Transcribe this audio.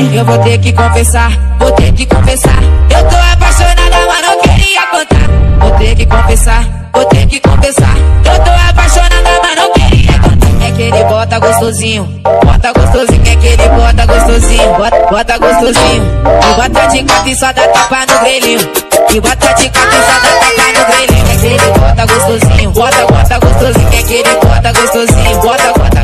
Assim, eu vou ter que confessar, vou ter que confessar. Eu tô apaixonada, mas não queria contar. Vou ter que confessar, vou ter que confessar. Eu tô apaixonada, mas não queria contar. É que ele bota gostosinho, bota gostosinho, é que ele bota gostosinho, bota, bota gostosinho. E bota de quatro e só dá tapa no grelhinho. E bota de quatro e só dá tapa no grelhinho. É que ele bota gostosinho, bota, bota gostosinho, é que ele bota gostosinho, bota, bota